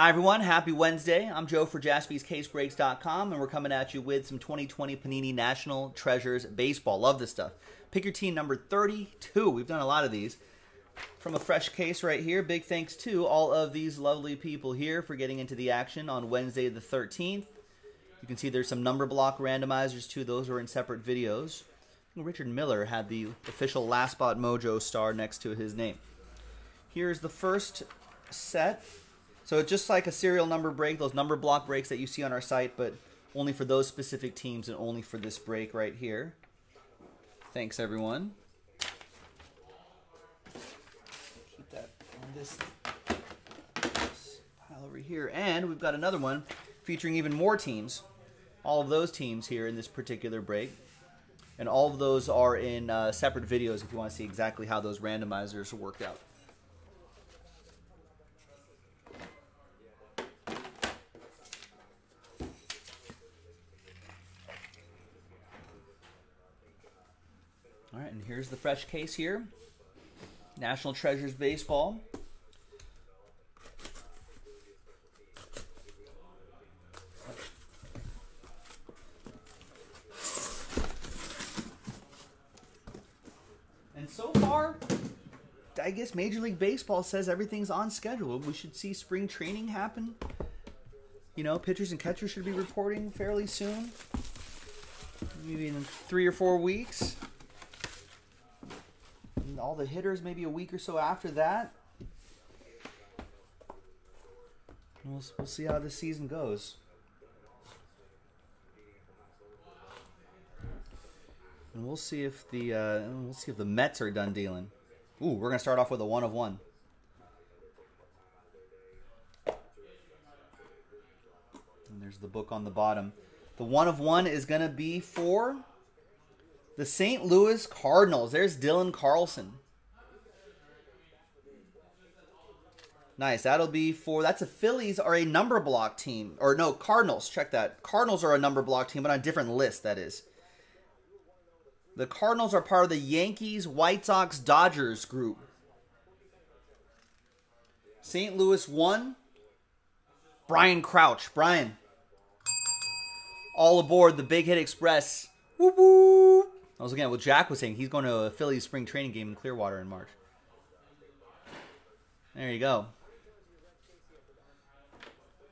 Hi, everyone. Happy Wednesday. I'm Joe for jaspyscasebreaks.com, and we're coming at you with some 2020 Panini National Treasures Baseball. Love this stuff. Pick your team number 32. We've done a lot of these. From a fresh case right here, big thanks to all of these lovely people here for getting into the action on Wednesday the 13th. You can see there's some number block randomizers too. Those are in separate videos. Richard Miller had the official Last Spot Mojo star next to his name. Here's the first set so it's just like a serial number break, those number block breaks that you see on our site, but only for those specific teams and only for this break right here. Thanks, everyone. Keep that on this, pile over here. And we've got another one featuring even more teams. All of those teams here in this particular break. And all of those are in uh, separate videos if you want to see exactly how those randomizers work out. All right, and here's the fresh case here. National Treasures Baseball. And so far, I guess Major League Baseball says everything's on schedule. We should see spring training happen. You know, pitchers and catchers should be reporting fairly soon. Maybe in three or four weeks all the hitters maybe a week or so after that. We'll, we'll see how the season goes. And we'll see if the uh, we'll see if the Mets are done dealing. Ooh, we're gonna start off with a one of one. And there's the book on the bottom. The one of one is gonna be for the St. Louis Cardinals. There's Dylan Carlson. Nice. That'll be for that's a Phillies are a number block team. Or no, Cardinals. Check that. Cardinals are a number block team, but on a different list, that is. The Cardinals are part of the Yankees, White Sox, Dodgers group. St. Louis won. Brian Crouch. Brian. All aboard the Big Hit Express. Woo woo. I was looking at what Jack was saying. He's going to a Phillies spring training game in Clearwater in March. There you go.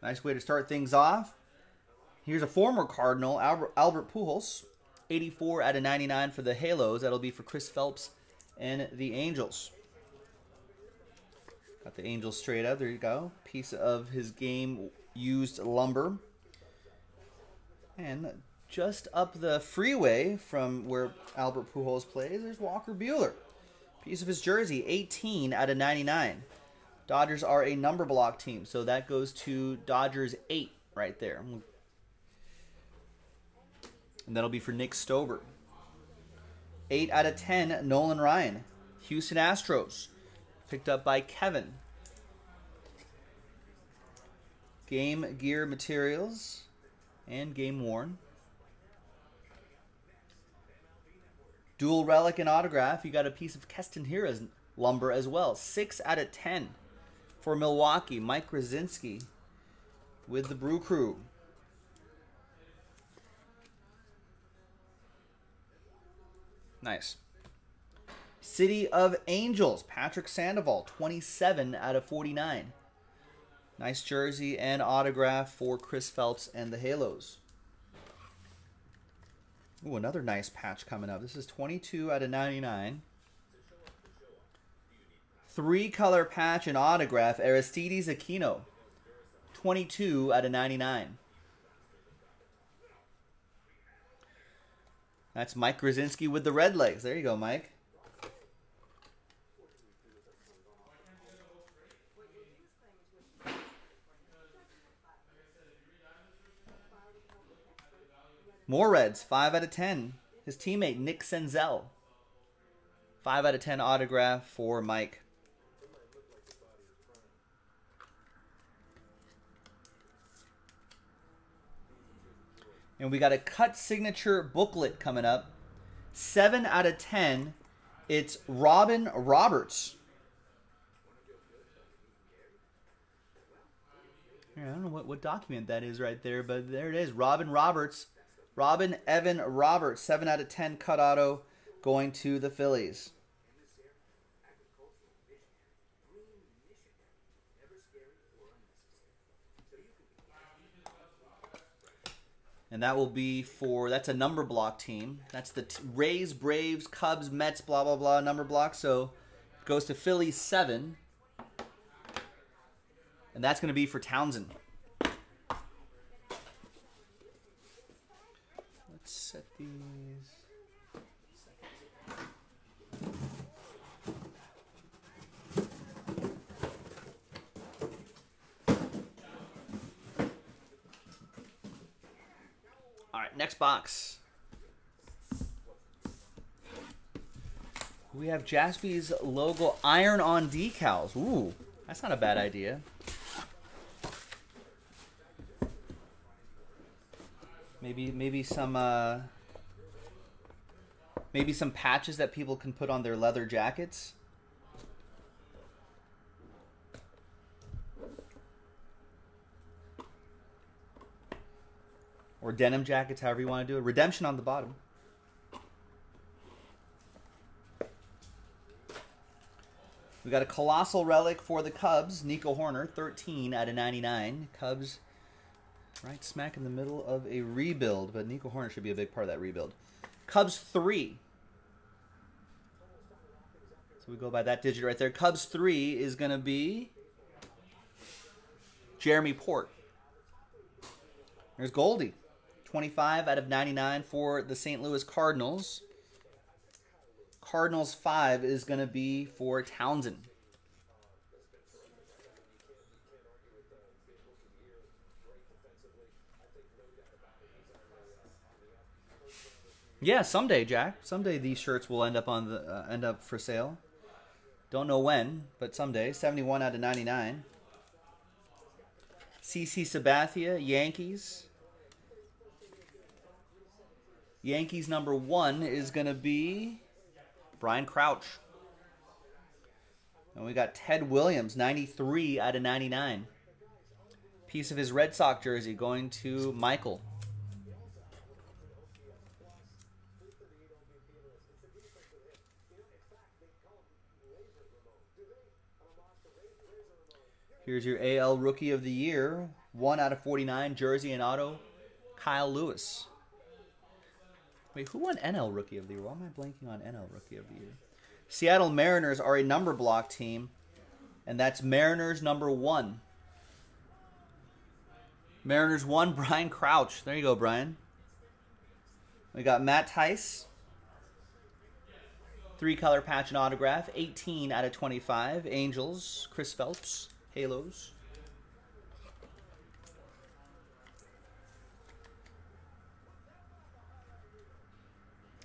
Nice way to start things off. Here's a former Cardinal, Albert, Pujols. 84 out of 99 for the Halos. That'll be for Chris Phelps and the Angels. Got the Angels straight up. There you go. Piece of his game used lumber. And just up the freeway from where Albert Pujols plays, there's Walker Buehler. Piece of his jersey, 18 out of 99. Dodgers are a number block team, so that goes to Dodgers 8 right there. And that'll be for Nick Stober. 8 out of 10, Nolan Ryan. Houston Astros, picked up by Kevin. Game Gear Materials and Game Worn. Dual relic and autograph. You got a piece of Keston Hiura's lumber as well. 6 out of 10 for Milwaukee, Mike Krasinski with the Brew Crew. Nice. City of Angels, Patrick Sandoval, 27 out of 49. Nice jersey and autograph for Chris Phelps and the Halos. Ooh, another nice patch coming up. This is 22 out of 99. Three color patch and autograph, Aristides Aquino. 22 out of 99. That's Mike Krasinski with the red legs. There you go, Mike. More Reds, 5 out of 10. His teammate, Nick Senzel. 5 out of 10 autograph for Mike. And we got a cut signature booklet coming up. Seven out of ten. It's Robin Roberts. I don't know what, what document that is right there, but there it is. Robin Roberts. Robin Evan Roberts, 7 out of 10 cut auto going to the Phillies. And that will be for, that's a number block team. That's the Rays, Braves, Cubs, Mets, blah, blah, blah, number block. So goes to Philly 7. And that's going to be for Townsend. Let's set these. All right, next box. We have Jaspy's logo iron on decals. Ooh, that's not a bad idea. Maybe maybe some uh, maybe some patches that people can put on their leather jackets. Or denim jackets, however you want to do it. Redemption on the bottom. We got a colossal relic for the Cubs, Nico Hoerner, 13 out of 99. Cubs right smack in the middle of a rebuild, but Nico Hoerner should be a big part of that rebuild. Cubs 3. So we go by that digit right there. Cubs 3 is going to be Jeremy Port. There's Goldie. 25 out of 99 for the St. Louis Cardinals. Cardinals 5 is going to be for Townsend. Yeah, someday, Jack. Someday these shirts will end up on the uh, end up for sale. Don't know when, but someday. 71 out of 99. CC Sabathia, Yankees. Yankees number one is going to be Brian Crouch. And we got Ted Williams, 93 out of 99. Piece of his Red Sox jersey going to Michael. Here's your AL Rookie of the Year. 1 out of 49, jersey and auto, Kyle Lewis. Wait, who won NL Rookie of the Year? Why am I blanking on NL Rookie of the Year? Seattle Mariners are a number block team, and that's Mariners number one. Mariners one, Brian Crouch. There you go, Brian. We got Matt Thaiss. Three color patch and autograph, 18 out of 25. Angels, Chris Phelps. Halos.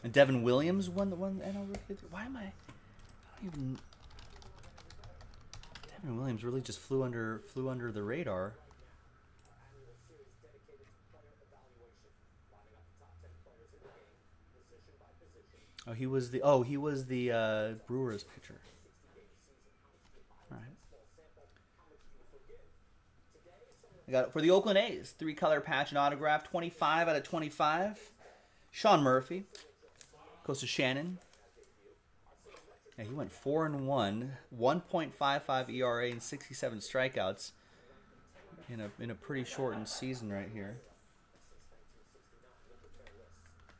And Devin Williams won the one NL Rookie. Why am I? I don't even. Devin Williams really just flew under flew under the radar. Oh, he was the oh he was the uh, Brewers pitcher. All right. I got it for the Oakland A's. Three color patch and autograph. 25 out of 25. Sean Murphy. Goes to Shannon. Yeah, he went 4 and 1. 1.55 ERA and 67 strikeouts in a, in a pretty shortened season right here.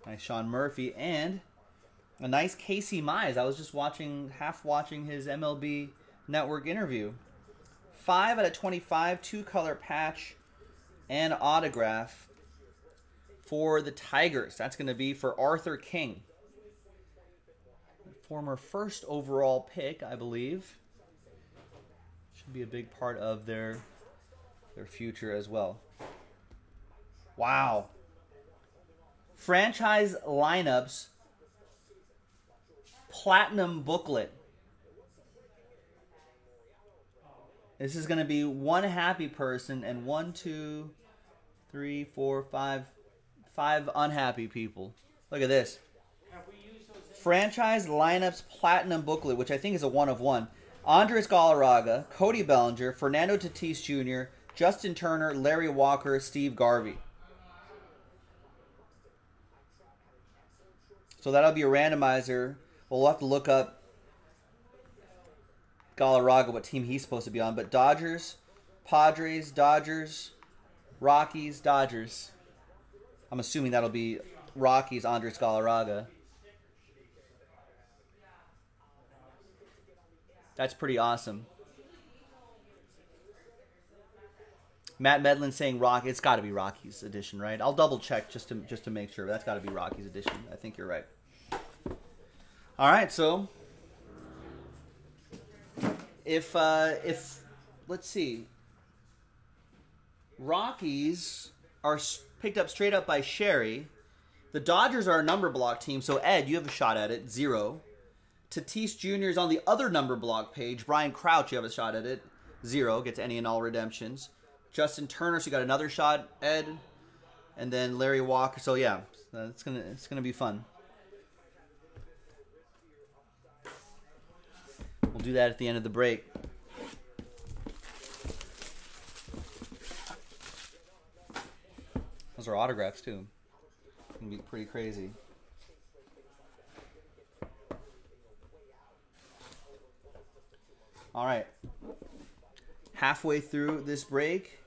Nice Sean Murphy. And a nice Casey Mize. I was just watching, half watching his MLB Network interview. 5 out of 25, two color patch and autograph for the Tigers. That's going to be for Arthur King. Former first overall pick, I believe. Should be a big part of their their future as well. Wow. Franchise lineups platinum booklet. This is going to be one happy person and one, two, three, four, five, five unhappy people. Look at this. Franchise lineups platinum booklet, which I think is a one of one. Andres Galarraga, Cody Bellinger, Fernando Tatis Jr., Justin Turner, Larry Walker, Steve Garvey. So that'll be a randomizer. We'll have to look up Galarraga, what team he's supposed to be on. But Dodgers, Padres, Dodgers, Rockies, Dodgers. I'm assuming that'll be Rockies, Andres Galarraga. That's pretty awesome. Matt Medlin saying Rock. It's got to be Rockies edition, right? I'll double check just to just to make sure. That's got to be Rockies edition. I think you're right. All right, so if uh, if let's see, Rockies are picked up straight up by Sherry. The Dodgers are a number block team, so Ed, you have a shot at it, zero. Tatis Jr. is on the other number block page. Brian Crouch, you have a shot at it, zero. Gets any and all redemptions. Justin Turner, so you got another shot, Ed, and then Larry Walker. So yeah, it's gonna it's gonna be fun. We'll do that at the end of the break. Those are autographs too. Gonna be pretty crazy. All right. Halfway through this break,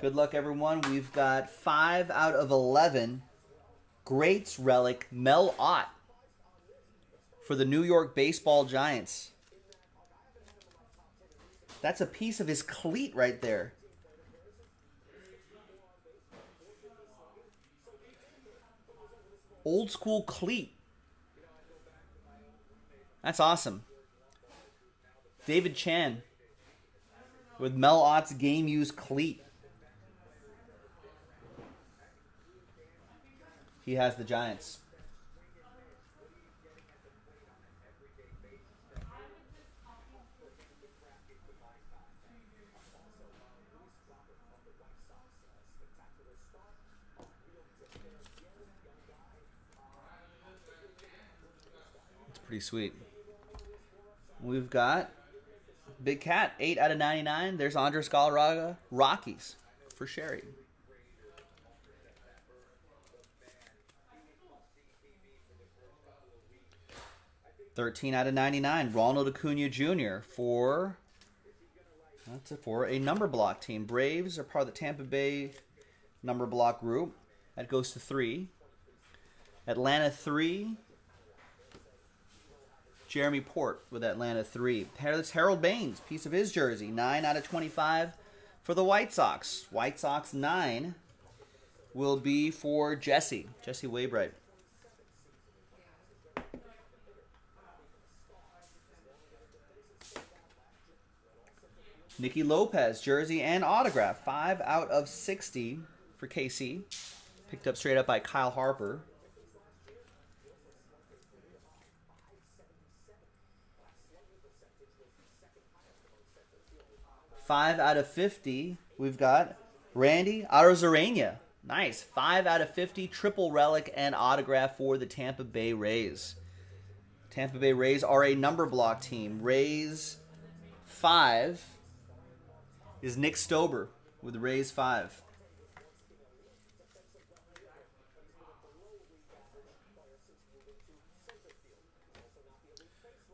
Good luck, everyone. We've got five out of 11 Greats relic Mel Ott for the New York Baseball Giants. That's a piece of his cleat right there. Old school cleat. That's awesome. David Chan with Mel Ott's game used cleat. He has the Giants. It's pretty sweet. We've got Big Cat, 8 out of 99. There's Andres Galarraga, Rockies for Sherry. 13 out of 99. Ronald Acuna Jr. for that's a, for a number block team. Braves are part of the Tampa Bay number block group. That goes to three. Atlanta three. Jeremy Port with Atlanta three. That's Harold Baines, piece of his jersey, nine out of 25 for the White Sox. White Sox nine will be for Jesse, Jesse Waybright. Nicky Lopez, jersey and autograph. Five out of 60 for KC. Picked up straight up by Kyle Harper. Five out of 50, we've got Randy Arozarena. Nice. Five out of 50, triple relic and autograph for the Tampa Bay Rays. Tampa Bay Rays are a number block team. Rays five is Nick Stober with Rays 5.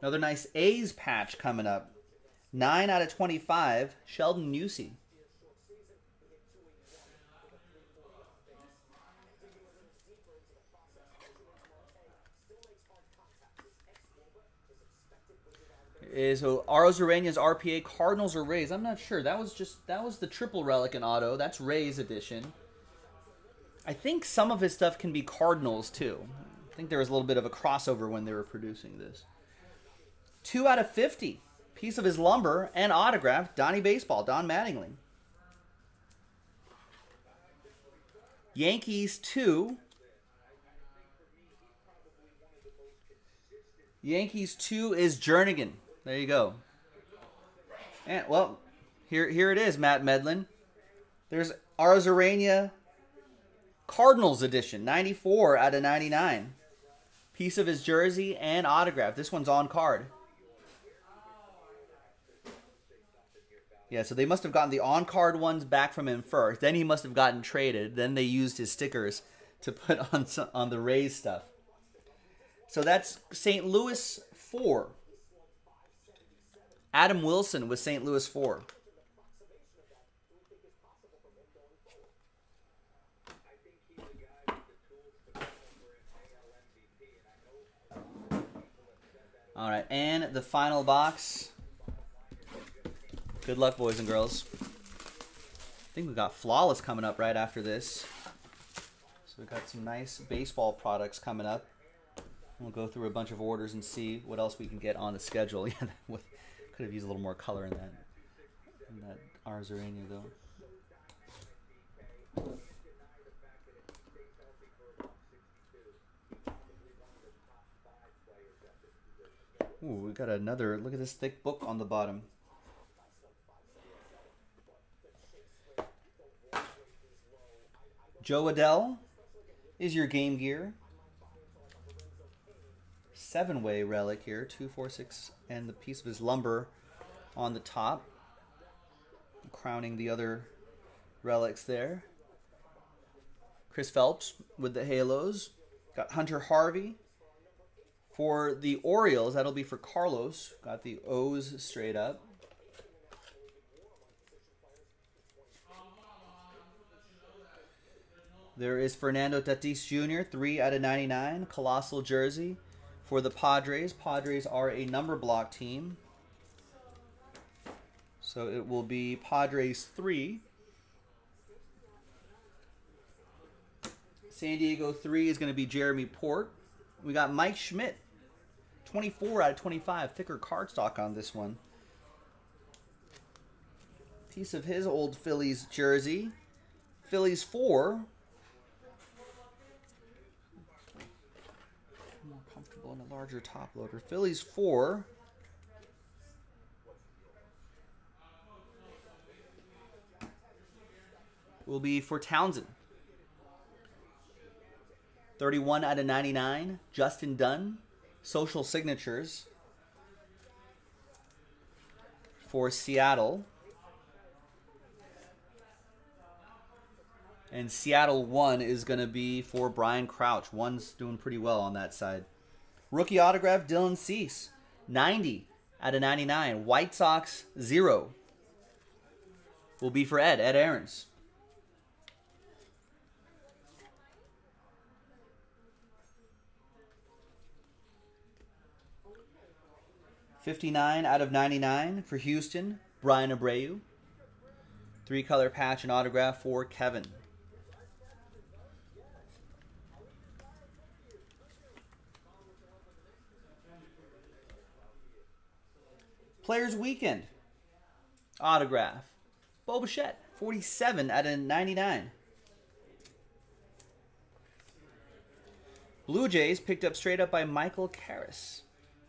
Another nice A's patch coming up. 9 out of 25, Sheldon Neuse. Is so Arozarena's RPA Cardinals or Rays. I'm not sure. That was just that was the triple relic in auto. That's Rays edition. I think some of his stuff can be Cardinals too. I think there was a little bit of a crossover when they were producing this. Two out of fifty. Piece of his lumber and autograph. Donnie Baseball, Don Mattingly. Yankees two. Yankees two is Jernigan. There you go. And well, here here it is, Matt Medlin. There's Arozarena Cardinals edition, 94 out of 99. Piece of his jersey and autograph. This one's on card. Yeah, so they must have gotten the on card ones back from him first. Then he must have gotten traded. Then they used his stickers to put on on the Rays stuff. So that's St. Louis 4. Adam Wilson with St. Louis 4. All right, and the final box. Good luck, boys and girls. I think we got Flawless coming up right after this. So we got some nice baseball products coming up. We'll go through a bunch of orders and see what else we can get on the schedule. Yeah, could have used a little more color in that in that Arozarena though. Ooh, we got another. Look at this thick book on the bottom. Jo Adell is your Game Gear. Seven way relic here, two, four, six, and the piece of his lumber on the top, crowning the other relics there. Chris Phelps with the halos. Got Hunter Harvey, for the Orioles, that'll be for Carlos. Got the O's straight up. There is Fernando Tatis Jr., 3 out of 99, colossal jersey for the Padres. Padres are a number block team. So it will be Padres 3. San Diego 3 is going to be Jeremy Port. We got Mike Schmidt, 24 out of 25. Thicker cardstock on this one. Piece of his old Phillies jersey. Phillies 4. More comfortable in a larger top loader. Phillies 4. Will be for Townsend. 31 out of 99. Justin Dunn social signatures for Seattle. And Seattle 1 is going to be for Brian Crouch. One's doing pretty well on that side. Rookie autograph, Dylan Cease. 90 out of 99. White Sox 0 will be for Ed, Ed Aarons. 59 out of 99 for Houston, Bryan Abreu. Three color patch and autograph for Kevin. Players Weekend autograph. Bo Bichette, 47 out of 99. Blue Jays picked up straight up by Michael Karras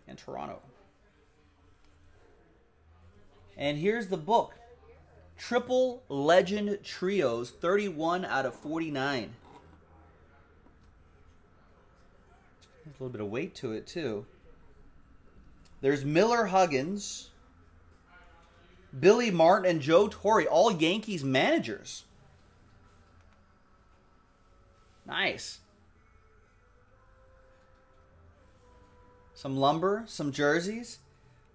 in Toronto. And here's the book Triple Legend Trios, 31 out of 49. There's a little bit of weight to it, too. There's Miller Huggins, Billy Martin, and Joe Torre, all Yankees managers. Nice. Some lumber, some jerseys.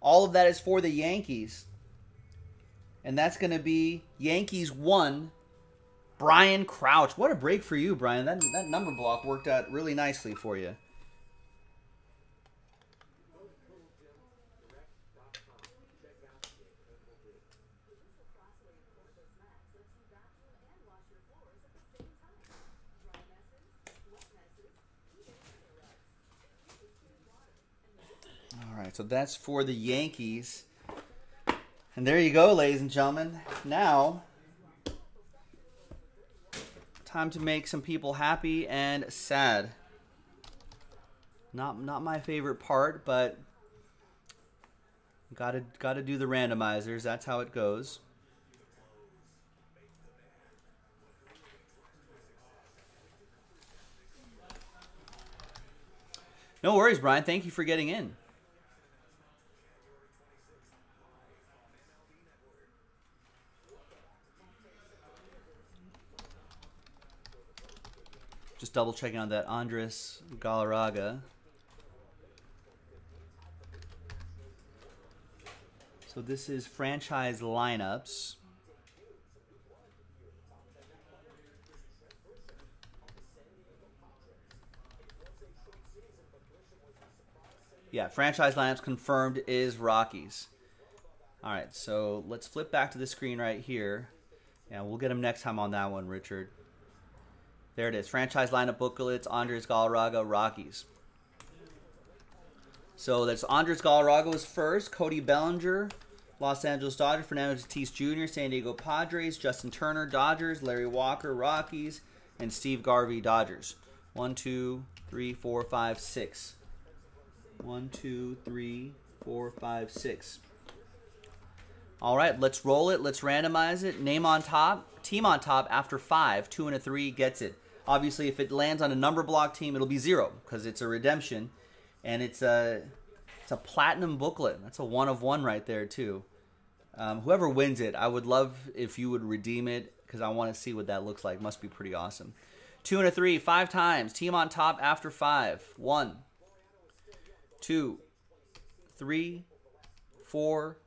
All of that is for the Yankees and that's going to be Yankees 1, Brian Crouch. What a break for you, Brian. That, that number block worked out really nicely for you. All right, so that's for the Yankees. And there you go, ladies and gentlemen. Now, time to make some people happy and sad. Not not my favorite part, but gotta gotta do the randomizers. That's how it goes. No worries, Brian. Thank you for getting in. Just double checking on that Andres Galarraga. So this is franchise lineups. Yeah, franchise lineups confirmed is Rockies. All right, so let's flip back to the screen right here. And we'll get them next time on that one, Richard. There it is. Franchise lineup booklets, Andres Galarraga, Rockies. So that's Andres Galarraga was first, Cody Bellinger, Los Angeles Dodgers, Fernando Tatis Jr., San Diego Padres, Justin Turner, Dodgers, Larry Walker, Rockies, and Steve Garvey, Dodgers. One, two, three, four, five, six. One, two, three, four, five, six. All right, let's roll it. Let's randomize it. Name on top, team on top after five. Two and a three gets it. Obviously, if it lands on a number block team, it'll be zero because it's a redemption, and it's a it's a platinum booklet. That's a one of one right there too. Um, whoever wins it, I would love if you would redeem it because I want to see what that looks like. Must be pretty awesome. Two and a three, five times. Team on top after five. One, two, three, four,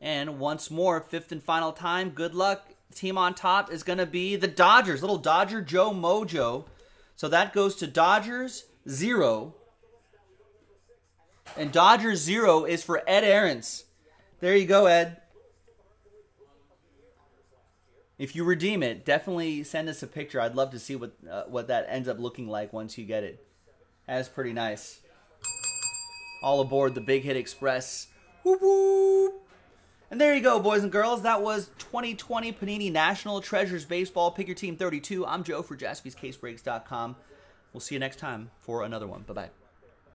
and once more, fifth and final time. Good luck. Team on top is going to be the Dodgers. Little Dodger Joe Mojo. So that goes to Dodgers zero. And Dodgers zero is for Ed Aarons. There you go, Ed. If you redeem it, definitely send us a picture. I'd love to see what uh, what that ends up looking like once you get it. That's pretty nice. All aboard the Big Hit Express. Whoop whoop. And there you go, boys and girls. That was 2020 Panini National Treasures Baseball. Pick your team 32. I'm Joe for jaspyscasebreaks.com. We'll see you next time for another one. Bye bye.